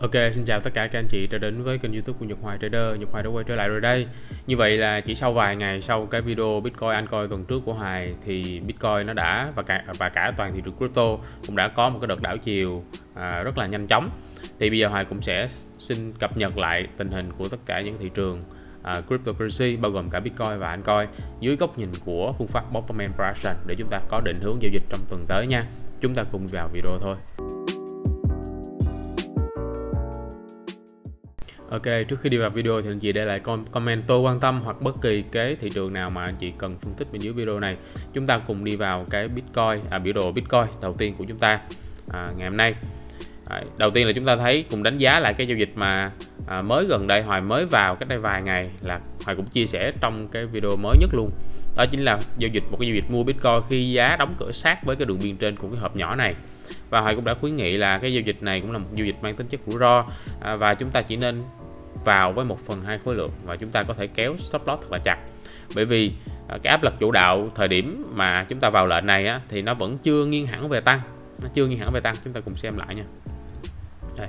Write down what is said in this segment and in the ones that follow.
Ok, xin chào tất cả các anh chị đã đến với kênh youtube của Nhật Hoài Trader Nhật Hoài đã quay trở lại rồi đây Như vậy là chỉ sau vài ngày sau cái video Bitcoin anh coi tuần trước của Hoài Thì Bitcoin nó đã và cả, và cả toàn thị trường crypto cũng đã có một cái đợt đảo chiều à, rất là nhanh chóng Thì bây giờ Hoài cũng sẽ xin cập nhật lại tình hình của tất cả những thị trường à, cryptocurrency bao gồm cả Bitcoin và Altcoin dưới góc nhìn của phương pháp Bottom Prediction để chúng ta có định hướng giao dịch trong tuần tới nha. Chúng ta cùng vào video thôi. Ok, trước khi đi vào video thì anh chị để lại comment tôi quan tâm hoặc bất kỳ cái thị trường nào mà anh chị cần phân tích bên dưới video này. Chúng ta cùng đi vào cái Bitcoin, à biểu đồ Bitcoin đầu tiên của chúng ta à, ngày hôm nay. À, đầu tiên là chúng ta thấy cùng đánh giá lại cái giao dịch mà à, mới gần đây Hoài mới vào cách đây vài ngày là Hoài cũng chia sẻ trong cái video mới nhất luôn. Đó chính là giao dịch một cái giao dịch mua Bitcoin khi giá đóng cửa sát với cái đường biên trên của cái hộp nhỏ này và Hoài cũng đã khuyến nghị là cái giao dịch này cũng là một giao dịch mang tính chất rủi ro. À, và chúng ta chỉ nên vào với một phần hai khối lượng và chúng ta có thể kéo stop loss thật là chặt. Bởi vì à, cái áp lực chủ đạo thời điểm mà chúng ta vào lệnh này á, thì nó vẫn chưa nghiêng hẳn về tăng. Nó chưa nghiêng hẳn về tăng. Chúng ta cùng xem lại nha. Đây.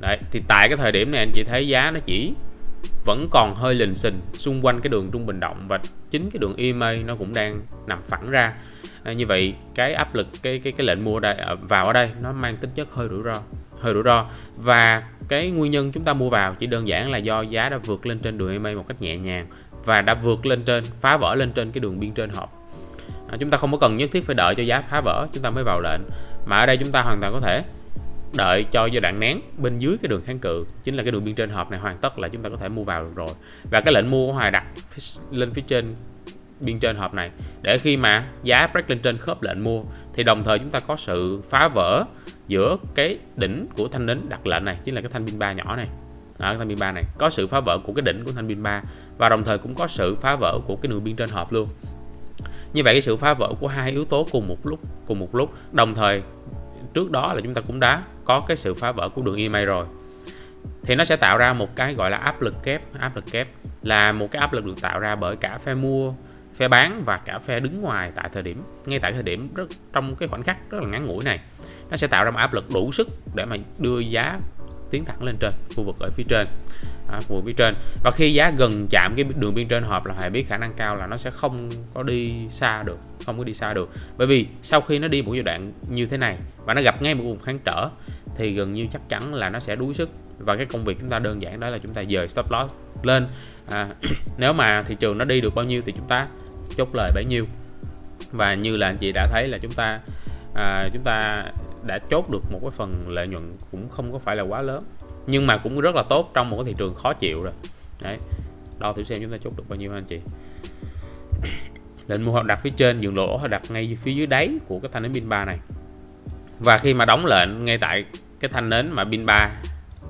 Đấy thì tại cái thời điểm này anh chị thấy giá nó chỉ vẫn còn hơi lình xình xung quanh cái đường trung bình động và chính cái đường EMA nó cũng đang nằm phẳng ra. À, như vậy cái áp lực cái cái cái lệnh mua đây à, vào ở đây nó mang tính chất hơi rủi ro hơi rủi ro. Và cái nguyên nhân chúng ta mua vào chỉ đơn giản là do giá đã vượt lên trên đường EMA một cách nhẹ nhàng và đã vượt lên trên phá vỡ lên trên cái đường biên trên hộp. À, chúng ta không có cần nhất thiết phải đợi cho giá phá vỡ chúng ta mới vào lệnh. Mà ở đây chúng ta hoàn toàn có thể đợi cho giai đoạn nén bên dưới cái đường kháng cự. Chính là cái đường biên trên hộp này hoàn tất là chúng ta có thể mua vào được rồi. Và cái lệnh mua của Hoài đặt lên phía trên biên trên hộp này. Để khi mà giá break lên trên khớp lệnh mua thì đồng thời chúng ta có sự phá vỡ giữa cái đỉnh của thanh nến đặt lệnh này chính là cái thanh pin 3 nhỏ này. Đó, cái thanh pin 3 này. Có sự phá vỡ của cái đỉnh của thanh pin 3 và đồng thời cũng có sự phá vỡ của cái đường biên trên hộp luôn. Như vậy cái sự phá vỡ của hai yếu tố cùng một lúc cùng một lúc. Đồng thời trước đó là chúng ta cũng đã có cái sự phá vỡ của đường EMA rồi. Thì nó sẽ tạo ra một cái gọi là áp lực kép, áp lực kép là một cái áp lực được tạo ra bởi cả phe mua, phe bán và cả phe đứng ngoài tại thời điểm, ngay tại thời điểm rất, trong cái khoảnh khắc rất là ngắn ngủi này. Nó sẽ tạo ra một áp lực đủ sức để mà đưa giá tiến thẳng lên trên, khu vực ở phía trên à, biên phía trên. Và khi giá gần chạm cái đường biên trên hợp là hãy biết khả năng cao là nó sẽ không có đi xa được không có đi xa được. Bởi vì sau khi nó đi một giai đoạn như thế này và nó gặp ngay một vùng kháng trở thì gần như chắc chắn là nó sẽ đuối sức. Và cái công việc chúng ta đơn giản đó là chúng ta dời stop loss lên. À, nếu mà thị trường nó đi được bao nhiêu thì chúng ta chốt lời bấy nhiêu. Và như là anh chị đã thấy là chúng ta à, chúng ta đã chốt được một cái phần lợi nhuận cũng không có phải là quá lớn nhưng mà cũng rất là tốt trong một cái thị trường khó chịu rồi. Đấy. Đo thử xem chúng ta chốt được bao nhiêu anh chị. Lệnh mua hoặc đặt phía trên dừng lỗ hoặc đặt ngay phía dưới đáy của cái thanh nến pin 3 này. Và khi mà đóng lệnh ngay tại cái thanh nến mà pin 3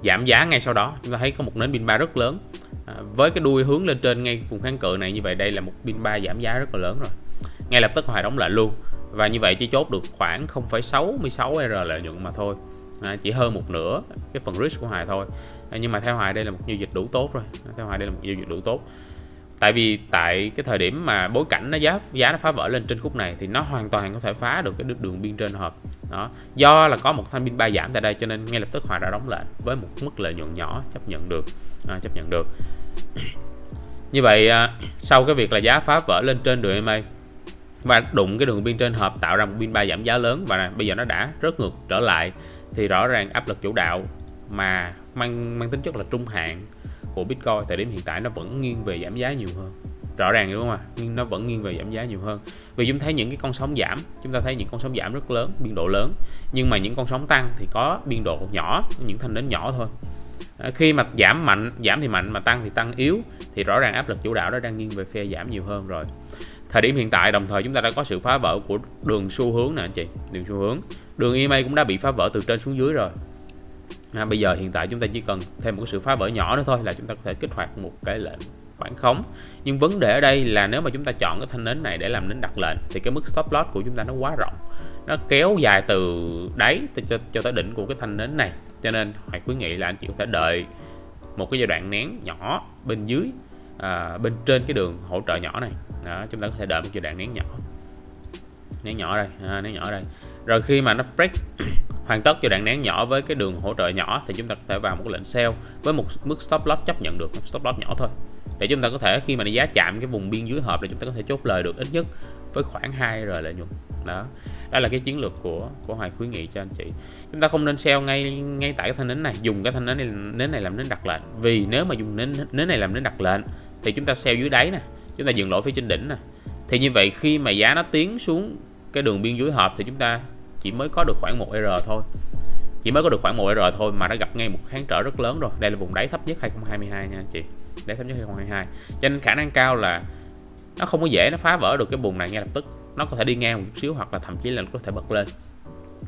giảm giá ngay sau đó chúng ta thấy có một nến pin 3 rất lớn. À, với cái đuôi hướng lên trên ngay vùng kháng cự này như vậy đây là một pin 3 giảm giá rất là lớn rồi. Ngay lập tức hoài đóng lệnh luôn. Và như vậy chỉ chốt được khoảng 0,66 r lợi nhuận mà thôi à, chỉ hơn một nửa cái phần risk của Hoài thôi. À, nhưng mà theo Hoài đây là một giao dịch đủ tốt rồi. À, theo Hoài đây là một giao dịch đủ tốt. Tại vì tại cái thời điểm mà bối cảnh nó giá giá nó phá vỡ lên trên khúc này thì nó hoàn toàn có thể phá được cái đường biên trên hộp. Đó. Do là có một thanh pin ba giảm tại đây cho nên ngay lập tức Hoài đã đóng lệnh với một mức lợi nhuận nhỏ chấp nhận được. À, chấp nhận được. Như vậy à, sau cái việc là giá phá vỡ lên trên đường EMA và đụng cái đường biên trên hộp tạo ra một biên ba giảm giá lớn và bây giờ nó đã rớt ngược trở lại thì rõ ràng áp lực chủ đạo mà mang mang tính chất là trung hạn của Bitcoin thời điểm hiện tại nó vẫn nghiêng về giảm giá nhiều hơn. Rõ ràng đúng không ạ? Nhưng nó vẫn nghiêng về giảm giá nhiều hơn. Vì chúng thấy những cái con sóng giảm, chúng ta thấy những con sóng giảm rất lớn, biên độ lớn. Nhưng mà những con sóng tăng thì có biên độ nhỏ, những thanh đến nhỏ thôi. À, khi mà giảm mạnh, giảm thì mạnh, mà tăng thì tăng yếu, thì rõ ràng áp lực chủ đạo đó đang nghiêng về phe giảm nhiều hơn rồi thời điểm hiện tại đồng thời chúng ta đã có sự phá vỡ của đường xu hướng nè anh chị đường xu hướng. Đường EMA cũng đã bị phá vỡ từ trên xuống dưới rồi. À, bây giờ hiện tại chúng ta chỉ cần thêm một cái sự phá vỡ nhỏ nữa thôi là chúng ta có thể kích hoạt một cái lệnh bản khống nhưng vấn đề ở đây là nếu mà chúng ta chọn cái thanh nến này để làm nến đặt lệnh thì cái mức stop loss của chúng ta nó quá rộng. Nó kéo dài từ đáy cho, cho tới đỉnh của cái thanh nến này. Cho nên hãy khuyến nghị là anh chị có thể đợi một cái giai đoạn nén nhỏ bên dưới à, bên trên cái đường hỗ trợ nhỏ này đó chúng ta có thể đợi một giai đoạn nén nhỏ. Nén nhỏ đây à, nén nhỏ đây. Rồi khi mà nó break hoàn tất cho đoạn nén nhỏ với cái đường hỗ trợ nhỏ thì chúng ta có thể vào một lệnh sell với một mức stop loss chấp nhận được stop loss nhỏ thôi. Để chúng ta có thể khi mà giá chạm cái vùng biên dưới hộp thì chúng ta có thể chốt lời được ít nhất với khoảng 2 rồi lợi nhuận. Đó đó là cái chiến lược của của hoài khuyến nghị cho anh chị. Chúng ta không nên sell ngay ngay tại cái thanh nến này dùng cái thanh nến này nến này làm nến đặt lệnh. Vì nếu mà dùng nến nến này làm nến đặt lệnh thì chúng ta sell dưới đáy nè chúng ta dừng lỗ phía trên đỉnh nè. Thì như vậy khi mà giá nó tiến xuống cái đường biên dưới hợp thì chúng ta chỉ mới có được khoảng 1 r thôi. Chỉ mới có được khoảng 1 r thôi mà nó gặp ngay một kháng trở rất lớn rồi. Đây là vùng đáy thấp nhất 2022 nha anh chị. Đáy thấp nhất 2022 cho nên khả năng cao là nó không có dễ, nó phá vỡ được cái vùng này ngay lập tức. Nó có thể đi ngang một chút xíu hoặc là thậm chí là có thể bật lên.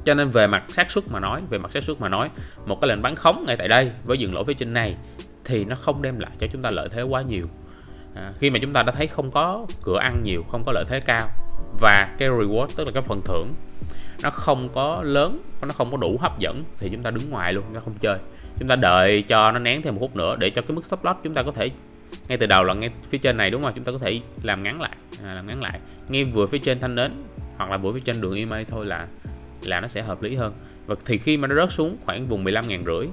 Cho nên về mặt xác suất mà nói, về mặt xác suất mà nói, một cái lệnh bán khống ngay tại đây với dừng lỗ phía trên này thì nó không đem lại cho chúng ta lợi thế quá nhiều à, khi mà chúng ta đã thấy không có cửa ăn nhiều không có lợi thế cao và cái reward tức là cái phần thưởng nó không có lớn nó không có đủ hấp dẫn thì chúng ta đứng ngoài luôn chúng ta không chơi. Chúng ta đợi cho nó nén thêm một phút nữa để cho cái mức stop loss chúng ta có thể ngay từ đầu là ngay phía trên này đúng không? Chúng ta có thể làm ngắn lại à, làm ngắn lại. Ngay vừa phía trên thanh nến hoặc là vừa phía trên đường email thôi là là nó sẽ hợp lý hơn. Và thì khi mà nó rớt xuống khoảng vùng 15 ngàn rưỡi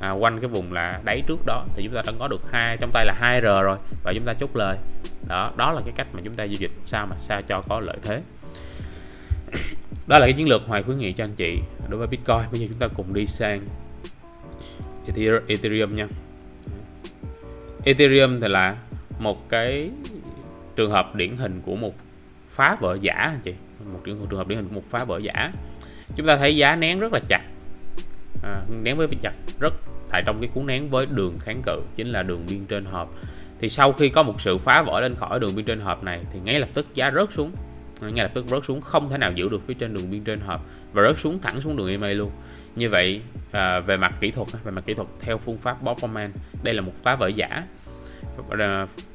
à, quanh cái vùng là đáy trước đó thì chúng ta đã có được hai trong tay là 2 r rồi và chúng ta chốt lời. Đó đó là cái cách mà chúng ta giao dịch sao mà sao cho có lợi thế. Đó là cái chiến lược hoài khuyến nghị cho anh chị đối với bitcoin. Bây giờ chúng ta cùng đi sang ethereum nha. Ethereum thì là một cái trường hợp điển hình của một phá vỡ giả anh chị. Một trường hợp điển hình của một phá vỡ giả. Chúng ta thấy giá nén rất là chặt. À, nén với chặt rất tại trong cái cuốn nén với đường kháng cự chính là đường biên trên hộp. Thì sau khi có một sự phá vỡ lên khỏi đường biên trên hộp này thì ngay lập tức giá rớt xuống. Ngay lập tức rớt xuống không thể nào giữ được phía trên đường biên trên hộp và rớt xuống thẳng xuống đường EMA luôn. Như vậy à, về mặt kỹ thuật về mặt kỹ thuật theo phương pháp bobman đây là một phá vỡ giả.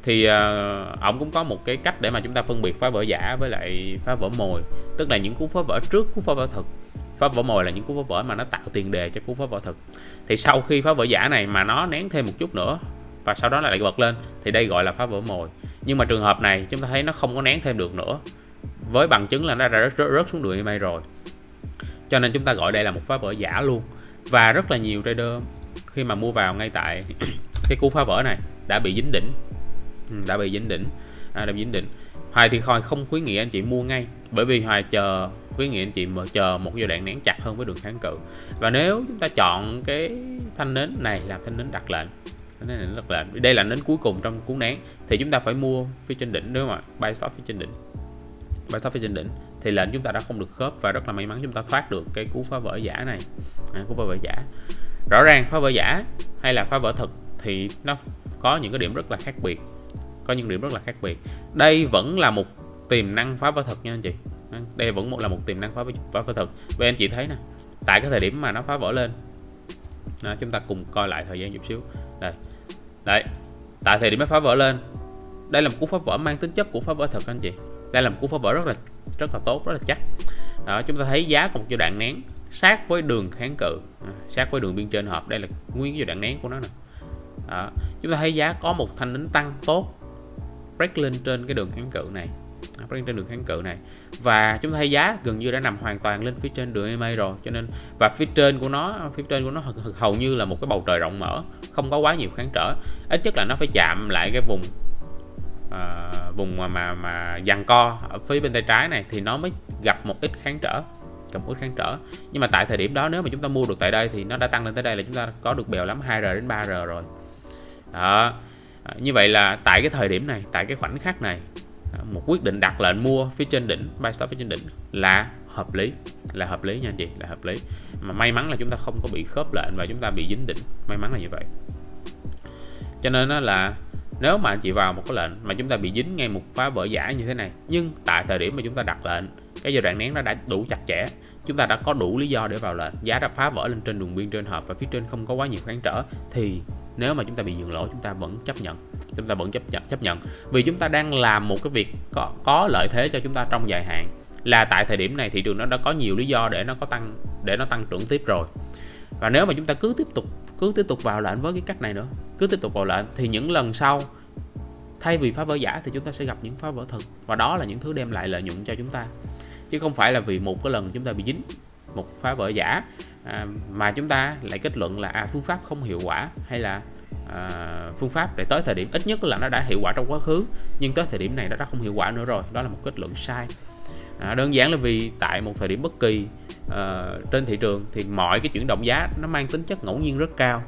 Thì à, uh, ông cũng có một cái cách để mà chúng ta phân biệt phá vỡ giả với lại phá vỡ mồi tức là những cú phá vỡ trước cú phá vỡ thực phá vỡ mồi là những cú phá vỡ mà nó tạo tiền đề cho cú phá vỡ thực. Thì sau khi phá vỡ giả này mà nó nén thêm một chút nữa và sau đó lại bật lên thì đây gọi là phá vỡ mồi. Nhưng mà trường hợp này chúng ta thấy nó không có nén thêm được nữa. Với bằng chứng là nó đã rớt, rớt, xuống đường EMA rồi. Cho nên chúng ta gọi đây là một phá vỡ giả luôn. Và rất là nhiều trader khi mà mua vào ngay tại cái cú phá vỡ này đã bị dính đỉnh. Ừ, đã bị dính đỉnh. À, đã bị dính đỉnh. Hoài thì Hoài không khuyến nghị anh chị mua ngay bởi vì Hoài chờ khuyến nghị anh chị mở chờ một giai đoạn nén chặt hơn với đường kháng cự. Và nếu chúng ta chọn cái thanh nến này làm thanh nến đặt lệnh thanh nến đặt lệnh. Đây là nến cuối cùng trong cuốn nén thì chúng ta phải mua phía trên đỉnh đúng không ạ? Buy stop phía trên đỉnh. Buy stop phía trên đỉnh thì lệnh chúng ta đã không được khớp và rất là may mắn chúng ta thoát được cái cú phá vỡ giả này. À, cú phá vỡ giả. Rõ ràng phá vỡ giả hay là phá vỡ thực thì nó có những cái điểm rất là khác biệt. Có những điểm rất là khác biệt. Đây vẫn là một tiềm năng phá vỡ thật nha anh chị đây vẫn một là một tiềm năng phá phá vỡ thực, vậy anh chị thấy nè tại cái thời điểm mà nó phá vỡ lên đó, chúng ta cùng coi lại thời gian chút xíu. Đây. Đấy. Tại thời điểm nó phá vỡ lên đây là một cú phá vỡ mang tính chất của phá vỡ thật anh chị. Đây là một cú phá vỡ rất là rất là tốt rất là chắc. Đó chúng ta thấy giá của một giai đoạn nén sát với đường kháng cự. À, sát với đường biên trên hợp. Đây là nguyên giai đoạn nén của nó nè. Đó. chúng ta thấy giá có một thanh đính tăng tốt break lên trên cái đường kháng cự này break trên đường kháng cự này. Và chúng ta thấy giá gần như đã nằm hoàn toàn lên phía trên đường EMA rồi cho nên và phía trên của nó phía trên của nó hầu như là một cái bầu trời rộng mở không có quá nhiều kháng trở. Ít nhất là nó phải chạm lại cái vùng à, vùng mà mà mà dằn co ở phía bên tay trái này thì nó mới gặp một ít kháng trở gặp một ít kháng trở. Nhưng mà tại thời điểm đó nếu mà chúng ta mua được tại đây thì nó đã tăng lên tới đây là chúng ta có được bèo lắm 2R đến 3R rồi. Đó. Như vậy là tại cái thời điểm này tại cái khoảnh khắc này một quyết định đặt lệnh mua phía trên đỉnh, buy stop phía trên đỉnh là hợp lý, là hợp lý nha anh chị, là hợp lý. Mà may mắn là chúng ta không có bị khớp lệnh và chúng ta bị dính đỉnh, may mắn là như vậy. Cho nên nó là nếu mà anh chị vào một cái lệnh mà chúng ta bị dính ngay một phá vỡ giả như thế này, nhưng tại thời điểm mà chúng ta đặt lệnh, cái giai đoạn nén nó đã đủ chặt chẽ, chúng ta đã có đủ lý do để vào lệnh, giá đã phá vỡ lên trên đường biên, trên hợp và phía trên không có quá nhiều kháng trở, thì nếu mà chúng ta bị dừng lỗ, chúng ta vẫn chấp nhận. Chúng ta vẫn chấp nhận chấp nhận. Vì chúng ta đang làm một cái việc có có lợi thế cho chúng ta trong dài hạn. Là tại thời điểm này thị trường nó đã có nhiều lý do để nó có tăng, để nó tăng trưởng tiếp rồi. Và nếu mà chúng ta cứ tiếp tục, cứ tiếp tục vào lệnh với cái cách này nữa, cứ tiếp tục vào lệnh, thì những lần sau, thay vì phá vỡ giả thì chúng ta sẽ gặp những phá vỡ thực và đó là những thứ đem lại lợi nhuận cho chúng ta. Chứ không phải là vì một cái lần chúng ta bị dính một phá vỡ giả. À, mà chúng ta lại kết luận là à, phương pháp không hiệu quả hay là à, phương pháp để tới thời điểm ít nhất là nó đã hiệu quả trong quá khứ nhưng tới thời điểm này nó đã không hiệu quả nữa rồi. Đó là một kết luận sai. À, đơn giản là vì tại một thời điểm bất kỳ à, trên thị trường thì mọi cái chuyển động giá nó mang tính chất ngẫu nhiên rất cao.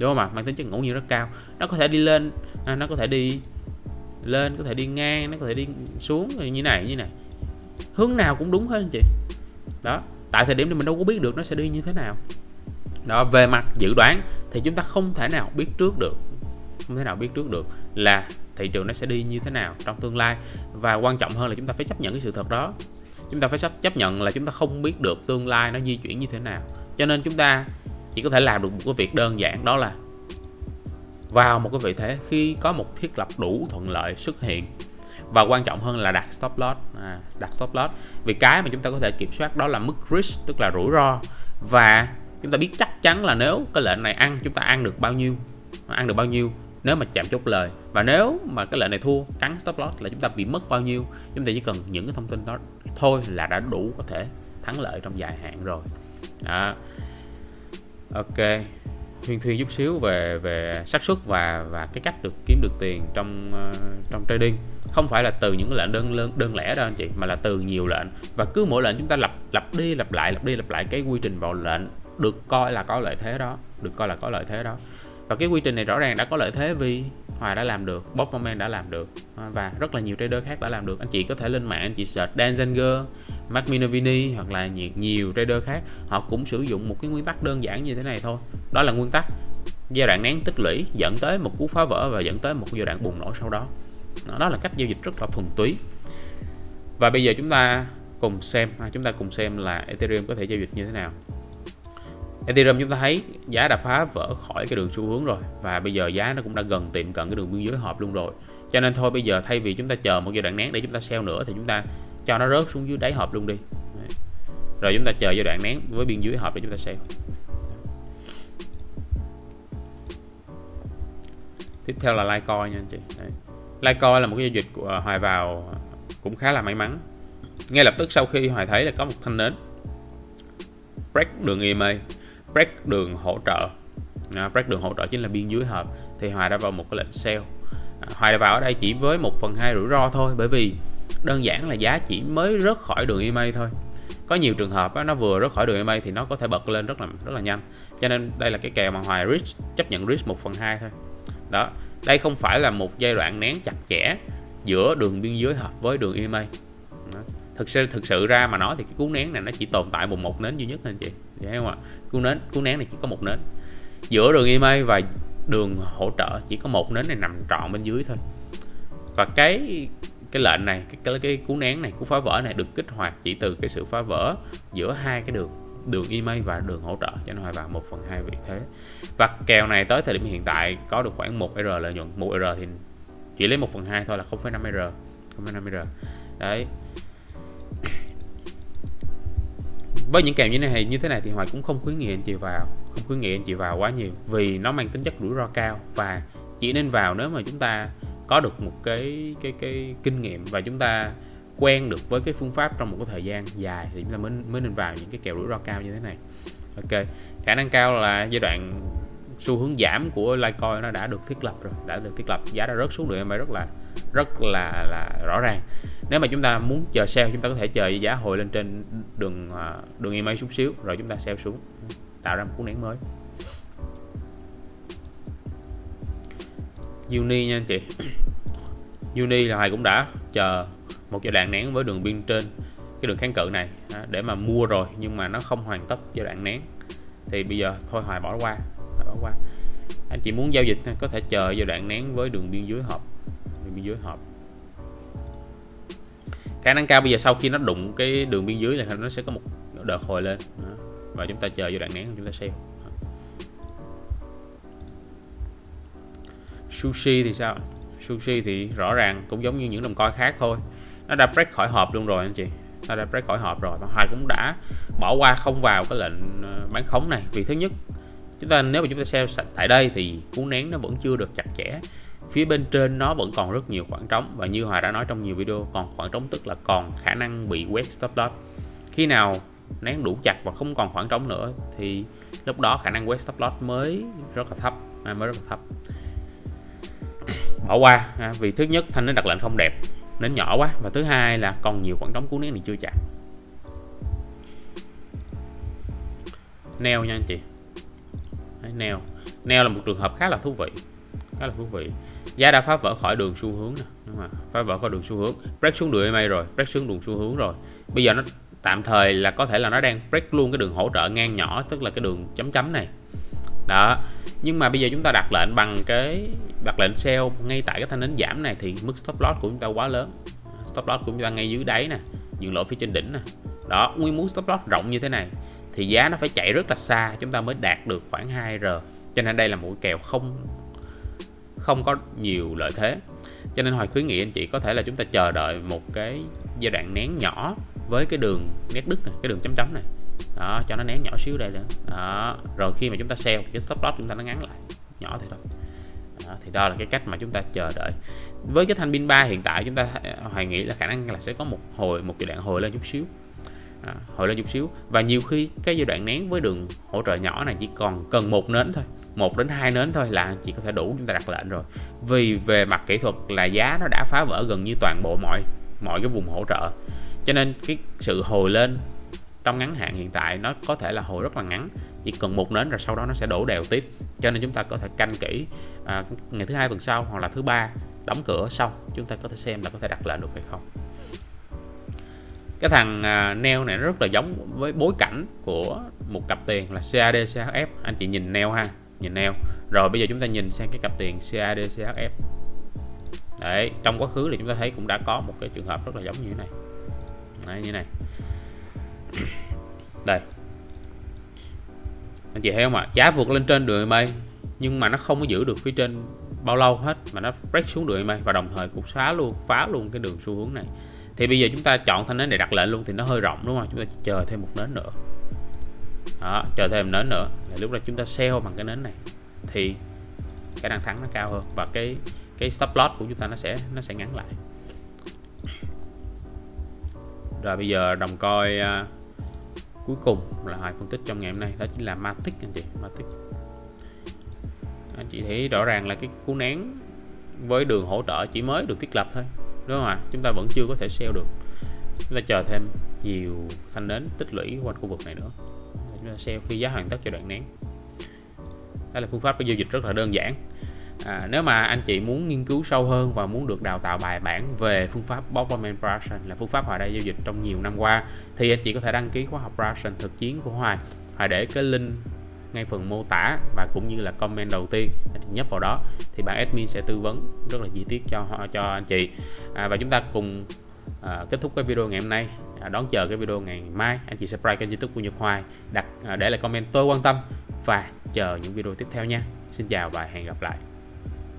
Đúng không ạ? Mang tính chất ngẫu nhiên rất cao. Nó có thể đi lên à, nó có thể đi lên có thể đi ngang nó có thể đi xuống như này như này. Hướng nào cũng đúng hết anh chị. Đó tại thời điểm thì mình đâu có biết được nó sẽ đi như thế nào. Đó, về mặt dự đoán thì chúng ta không thể nào biết trước được, không thể nào biết trước được là thị trường nó sẽ đi như thế nào trong tương lai. Và quan trọng hơn là chúng ta phải chấp nhận cái sự thật đó. Chúng ta phải chấp nhận là chúng ta không biết được tương lai nó di chuyển như thế nào. Cho nên chúng ta chỉ có thể làm được một cái việc đơn giản đó là vào một cái vị thế khi có một thiết lập đủ thuận lợi xuất hiện và quan trọng hơn là đặt stop loss. À, đặt stop loss. Vì cái mà chúng ta có thể kiểm soát đó là mức risk tức là rủi ro. Và chúng ta biết chắc chắn là nếu cái lệnh này ăn chúng ta ăn được bao nhiêu ăn được bao nhiêu nếu mà chạm chốt lời. Và nếu mà cái lệnh này thua cắn stop loss là chúng ta bị mất bao nhiêu chúng ta chỉ cần những cái thông tin đó thôi là đã đủ có thể thắng lợi trong dài hạn rồi. Đó. ok. Huyên Thuyên chút xíu về về xác suất và và cái cách được kiếm được tiền trong uh, trong trading không phải là từ những lệnh đơn đơn, đơn lẻ đâu anh chị mà là từ nhiều lệnh và cứ mỗi lệnh chúng ta lặp lặp đi lặp lại lặp đi lặp lại cái quy trình vào lệnh được coi là có lợi thế đó được coi là có lợi thế đó và cái quy trình này rõ ràng đã có lợi thế vì Hòa đã làm được, Bob Forman đã làm được à, và rất là nhiều trader khác đã làm được. Anh chị có thể lên mạng anh chị search Dan Zenger, Mark Minervini hoặc là nhiều, nhiều trader khác họ cũng sử dụng một cái nguyên tắc đơn giản như thế này thôi. Đó là nguyên tắc giai đoạn nén tích lũy dẫn tới một cú phá vỡ và dẫn tới một giai đoạn bùng nổ sau đó. Đó là cách giao dịch rất là thuần túy. Và bây giờ chúng ta cùng xem, à, chúng ta cùng xem là Ethereum có thể giao dịch như thế nào. Ethereum chúng ta thấy giá đã phá vỡ khỏi cái đường xu hướng rồi và bây giờ giá nó cũng đã gần tiệm cận cái đường biên giới hộp luôn rồi cho nên thôi bây giờ thay vì chúng ta chờ một giai đoạn nén để chúng ta sell nữa thì chúng ta cho nó rớt xuống dưới đáy hộp luôn đi rồi chúng ta chờ giai đoạn nén với biên dưới hộp để chúng ta sell tiếp theo là Litecoin nha anh chị Đấy. Litecoin là một cái giao dịch của Hoài vào cũng khá là may mắn. Ngay lập tức sau khi Hoài thấy là có một thanh nến. Break đường EMA break đường hỗ trợ. À, break đường hỗ trợ chính là biên dưới hợp. Thì Hoài đã vào một cái lệnh sell à, Hoài đã vào ở đây chỉ với một phần hai rủi ro thôi bởi vì đơn giản là giá chỉ mới rớt khỏi đường EMA thôi. Có nhiều trường hợp á, nó vừa rớt khỏi đường EMA thì nó có thể bật lên rất là rất là nhanh. Cho nên đây là cái kèo mà Hoài risk chấp nhận risk một phần hai thôi. Đó đây không phải là một giai đoạn nén chặt chẽ giữa đường biên giới hợp với đường EMA thực sự thực sự ra mà nói thì cái cú nén này nó chỉ tồn tại một một nến duy nhất anh chị. Dạ, Thấy không ạ? Cú nến cú nén này chỉ có một nến. Giữa đường EMA và đường hỗ trợ chỉ có một nến này nằm trọn bên dưới thôi. Và cái cái lệnh này cái, cái cái cú nén này cú phá vỡ này được kích hoạt chỉ từ cái sự phá vỡ giữa hai cái đường đường email và đường hỗ trợ cho nó hoài vào 1 phần 2 vị thế. Và kèo này tới thời điểm hiện tại có được khoảng 1R lợi nhuận. 1R thì chỉ lấy 1 phần 2 thôi là 0,5R 0,5R đấy. Với những kèo như thế này như thế này thì hoài cũng không khuyến nghị anh chị vào không khuyến nghị anh chị vào quá nhiều vì nó mang tính chất rủi ro cao. Và chỉ nên vào nếu mà chúng ta có được một cái cái cái kinh nghiệm và chúng ta quen được với cái phương pháp trong một cái thời gian dài thì chúng ta mới mới nên vào những cái kèo rủi ro cao như thế này. Ok, khả năng cao là giai đoạn xu hướng giảm của Litecoin nó đã được thiết lập rồi, đã được thiết lập. Giá đã rớt xuống được em rất là rất là là rõ ràng. Nếu mà chúng ta muốn chờ sell chúng ta có thể chờ giá hồi lên trên đường à, đường EMA chút xíu, rồi chúng ta sell xuống, tạo ra một cú nén mới. Uni nha anh chị. Uni là Hoài cũng đã chờ một giai đoạn nén với đường biên trên cái đường kháng cự này để mà mua rồi nhưng mà nó không hoàn tất giai đoạn nén. Thì bây giờ thôi, Hoài bỏ qua, Hoài bỏ qua. Anh chị muốn giao dịch có thể chờ giai đoạn nén với đường biên dưới hộp, đường biên dưới hộp. Khả năng cao bây giờ sau khi nó đụng cái đường biên dưới là nó sẽ có một đợt hồi lên và chúng ta chờ giai đoạn nén, chúng ta xem sushi thì sao? Sushi thì rõ ràng cũng giống như những đồng coi khác thôi nó đã break khỏi hộp luôn rồi anh chị. Nó đã break khỏi hộp rồi. Và hoài cũng đã bỏ qua không vào cái lệnh ờ, bán khống này. Vì thứ nhất chúng ta nếu mà chúng ta sell tại đây thì cú nén nó vẫn chưa được chặt chẽ. Phía bên trên nó vẫn còn rất nhiều khoảng trống. Và như Hòa đã nói trong nhiều video còn khoảng trống tức là còn khả năng bị quét stop loss. Khi nào nén đủ chặt và không còn khoảng trống nữa thì lúc đó khả năng quét stop loss mới rất là thấp. À, mới rất là thấp. Bỏ qua. À, vì thứ nhất thanh nó đặt lệnh không đẹp nến nhỏ quá. Và thứ hai là còn nhiều khoảng trống cú nến này chưa chặt neo nha anh chị. Đấy, neo. Neo là một trường hợp khá là thú vị. Khá là thú vị. Giá đã phá vỡ khỏi đường xu hướng nè. Nhưng mà phá vỡ khỏi đường xu hướng. Break xuống đường EMA rồi break xuống đường xu hướng rồi. Bây giờ nó tạm thời là có thể là nó đang break luôn cái đường hỗ trợ ngang nhỏ tức là cái đường chấm chấm này đó. Nhưng mà bây giờ chúng ta đặt lệnh bằng cái đặt lệnh sell ngay tại cái thanh nến giảm này thì mức stop loss của chúng ta quá lớn. Stop loss của chúng ta ngay dưới đáy nè dừng lỗ phía trên đỉnh nè. Đó nguyên muốn stop loss rộng như thế này thì giá nó phải chạy rất là xa chúng ta mới đạt được khoảng 2R cho nên đây là một kèo không không có nhiều lợi thế. Cho nên hoài khuyến nghị anh chị có thể là chúng ta chờ đợi một cái giai đoạn nén nhỏ với cái đường nét đứt này, cái đường chấm chấm này đó cho nó nén nhỏ xíu đây nữa. Đó rồi khi mà chúng ta sell cái stop loss chúng ta nó ngắn lại. Nhỏ thì thôi. Đó, thì đó là cái cách mà chúng ta chờ đợi. Với cái thanh pin 3 hiện tại chúng ta ờ, hoài nghĩ là khả năng là sẽ có một hồi một giai đoạn hồi lên chút xíu. À, hồi lên chút xíu. Và nhiều khi cái giai đoạn nén với đường hỗ trợ nhỏ này chỉ còn cần một nến thôi. Một đến hai nến thôi là chỉ có thể đủ chúng ta đặt lệnh rồi. Vì về mặt kỹ thuật là giá nó đã phá vỡ gần như toàn bộ mọi mọi cái vùng hỗ trợ. Cho nên cái sự hồi lên trong ngắn hạn hiện tại nó có thể là hồi rất là ngắn chỉ cần một nến rồi sau đó nó sẽ đổ đều tiếp. Cho nên chúng ta có thể canh kỹ à, ngày thứ hai tuần sau hoặc là thứ ba đóng cửa xong chúng ta có thể xem là có thể đặt lệnh được hay không. Cái thằng à, neo này nó rất là giống với bối cảnh của một cặp tiền là CAD CHF anh chị nhìn neo ha nhìn neo. Rồi bây giờ chúng ta nhìn sang cái cặp tiền CAD CHF đấy trong quá khứ thì chúng ta thấy cũng đã có một cái trường hợp rất là giống như thế này. Đấy, như này đây. Anh chị thấy không ạ? Giá vượt lên trên đường mây nhưng mà nó không có giữ được phía trên bao lâu hết mà nó break xuống đường mây và đồng thời cũng xóa luôn phá luôn cái đường xu hướng này. Thì bây giờ chúng ta chọn thanh nến để đặt lệnh luôn thì nó hơi rộng đúng không? Chúng ta chờ thêm một nến nữa. Đó chờ thêm nến nữa. Là lúc đó chúng ta sell bằng cái nến này thì khả năng thắng nó cao hơn và cái cái stop loss của chúng ta nó sẽ nó sẽ ngắn lại. Rồi bây giờ đồng coi uh, cuối cùng là hai phân tích trong ngày hôm nay, đó chính là Matic anh chị, Matic. Anh chị thấy rõ ràng là cái cú nén với đường hỗ trợ chỉ mới được thiết lập thôi, đúng không ạ? Chúng ta vẫn chưa có thể sell được. Chúng ta chờ thêm nhiều thanh nến tích lũy quanh khu vực này nữa. Chúng ta sell khi giá hoàn tất cho đoạn nén. Đây là phương pháp giao dịch rất là đơn giản à, nếu mà anh chị muốn nghiên cứu sâu hơn và muốn được đào tạo bài bản về phương pháp Bottom Production là phương pháp Hoài đã giao dịch trong nhiều năm qua thì anh chị có thể đăng ký khóa học Production thực chiến của Hoài. Hoài để cái link ngay phần mô tả và cũng như là comment đầu tiên anh chị nhấp vào đó thì bạn admin sẽ tư vấn rất là chi tiết cho họ cho anh chị. À, và chúng ta cùng à, kết thúc cái video ngày hôm nay. À, đón chờ cái video ngày mai anh chị subscribe kênh youtube của Nhật Hoài đặt à, để lại comment. Tôi quan tâm và chờ những video tiếp theo nha. Xin chào và hẹn gặp lại.